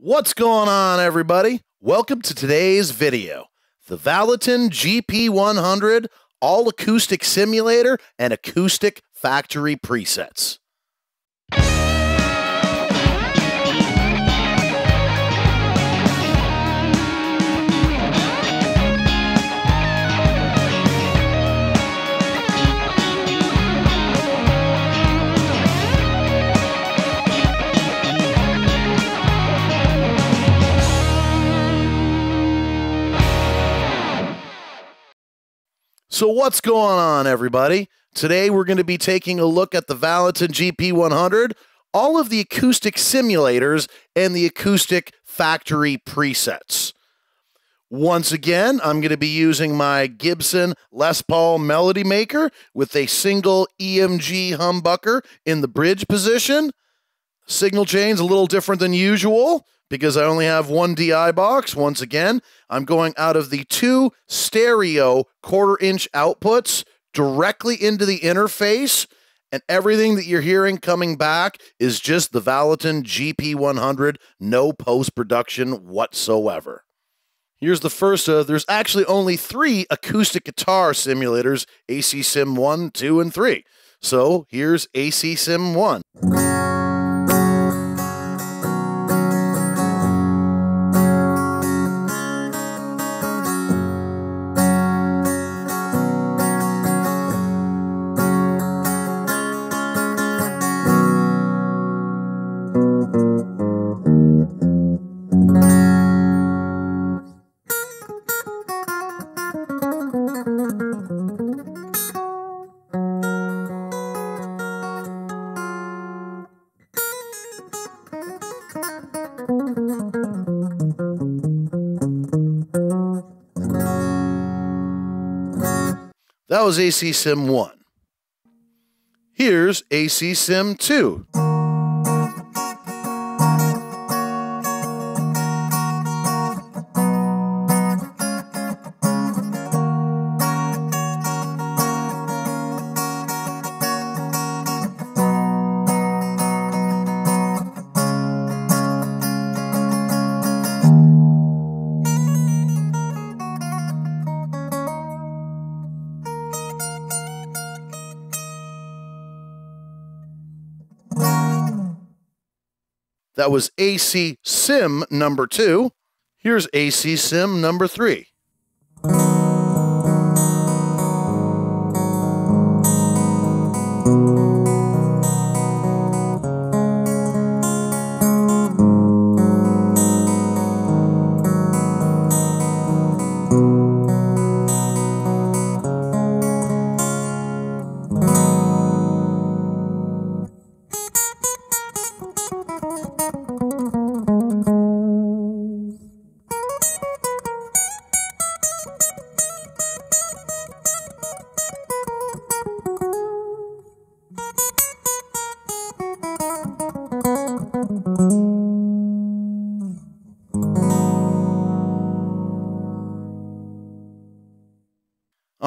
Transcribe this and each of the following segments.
What's going on, everybody? Welcome to today's video. The Valeton GP100 All Acoustic Simulator and Acoustic Factory Presets. So, what's going on, everybody? Today, we're going to be taking a look at the Valeton GP100, all of the acoustic simulators, and the acoustic factory presets. Once again, I'm going to be using my Gibson Les Paul Melody Maker with a single EMG humbucker in the bridge position. Signal chain's a little different than usual because I only have one DI box. Once again, I'm going out of the two stereo quarter inch outputs directly into the interface. And everything that you're hearing coming back is just the Valeton GP100, no post production whatsoever. Here's the first. Uh, there's actually only three acoustic guitar simulators AC Sim 1, 2, and 3. So here's AC Sim 1. That was AC Sim 1. Here's AC Sim 2. That was AC Sim number two. Here's AC Sim number three.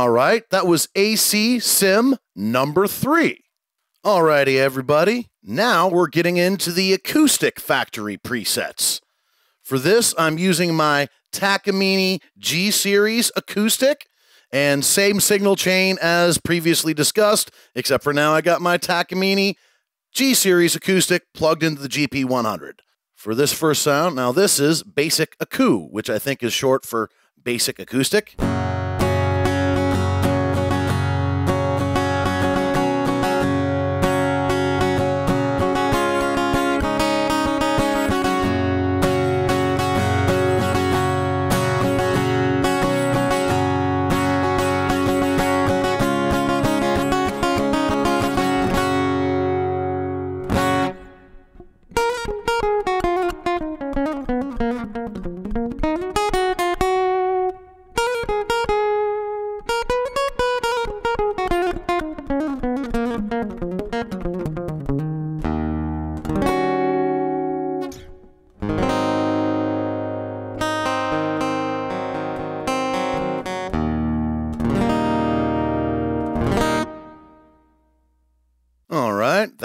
All right, that was AC Sim number three. Alrighty, everybody. Now we're getting into the acoustic factory presets. For this, I'm using my Takamine G Series acoustic and same signal chain as previously discussed, except for now I got my Takamine G Series acoustic plugged into the GP100. For this first sound, now this is Basic Aku, which I think is short for Basic Acoustic.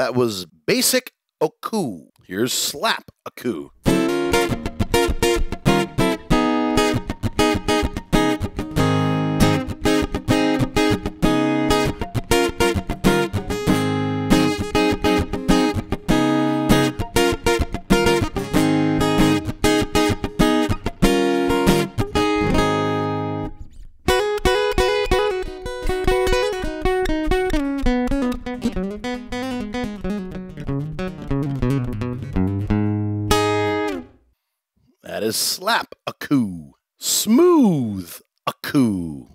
That was Basic Aku. Here's Slap Aku. Slap Aku. Smooth a coo.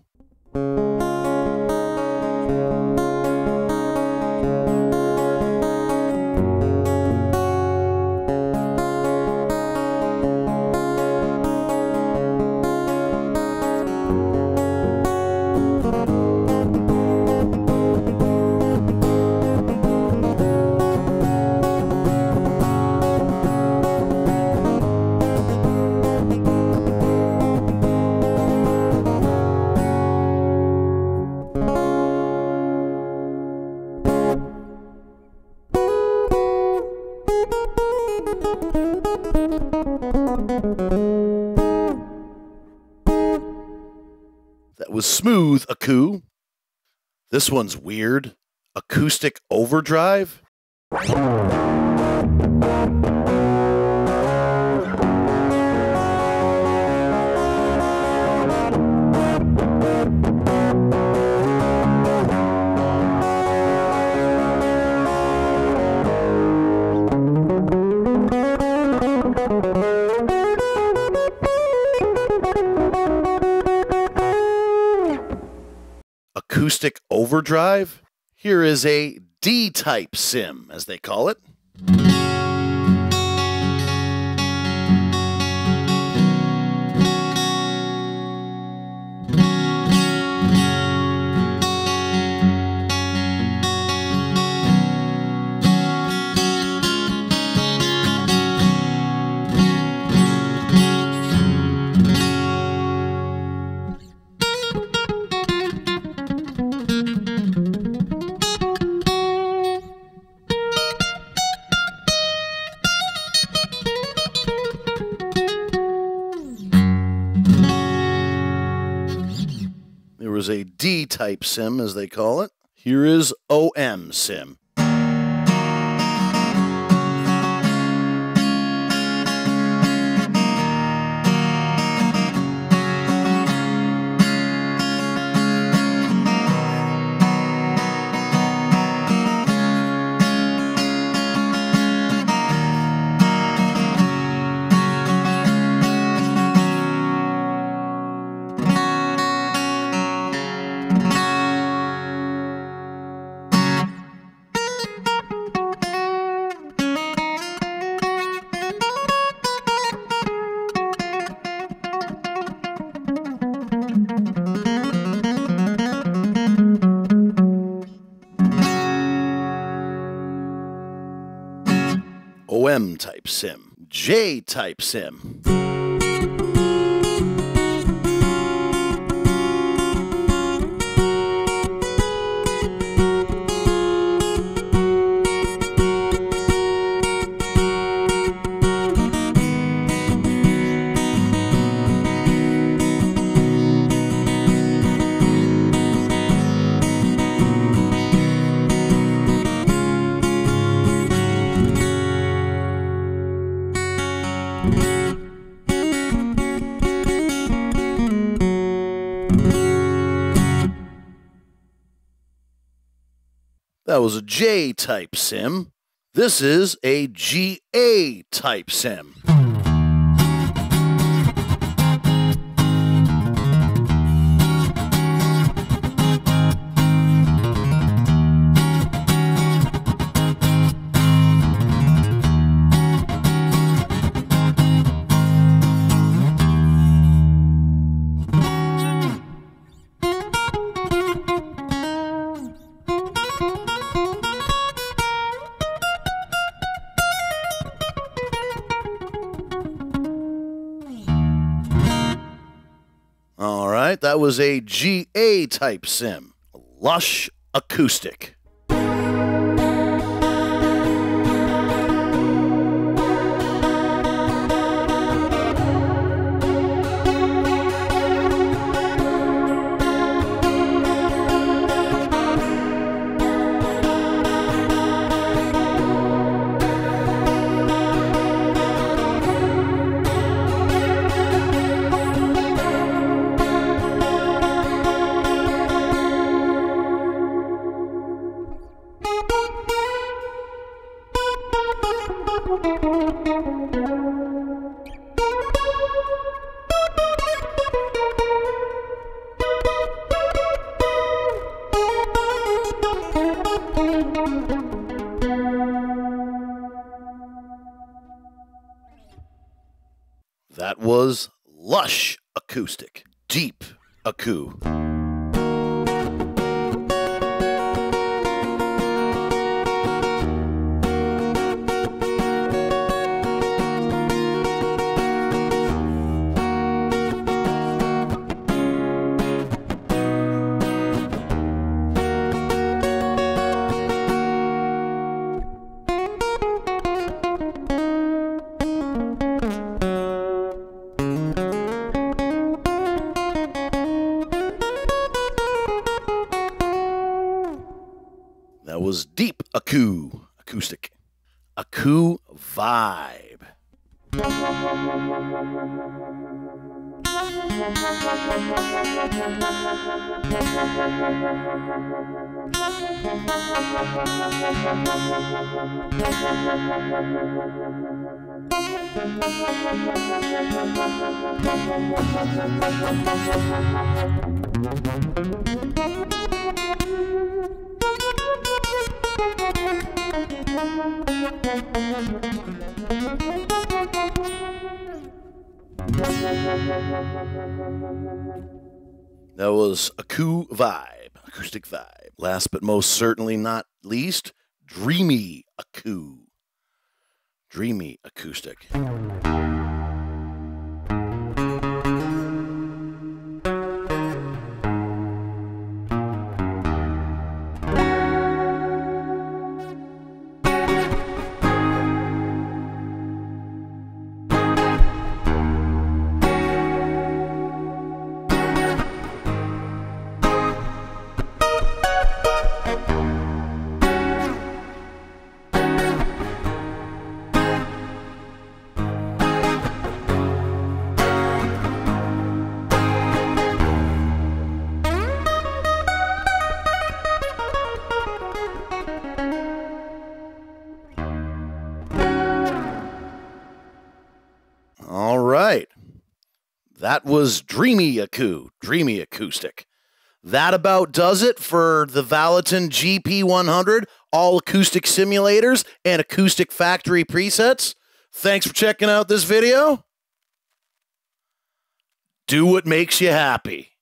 Smooth Aku. This one's weird. Acoustic overdrive. Acoustic overdrive. Here is a D type sim, as they call it. D type sim, as they call it. Here is OM sim. Sim. J type sim. That was a J type sim. This is a GA type sim. That was a GA type sim. Lush acoustic. That was lush acoustic, deep acou. Acou, acoustic. Acou vibe. That was acou vibe, acoustic vibe. Last but most certainly not least, dreamy acou. Dreamy acoustic. That was Dreamy Acou, Dreamy Acoustic. That about does it for the Valeton GP100, all acoustic simulators and acoustic factory presets. Thanks for checking out this video. Do what makes you happy.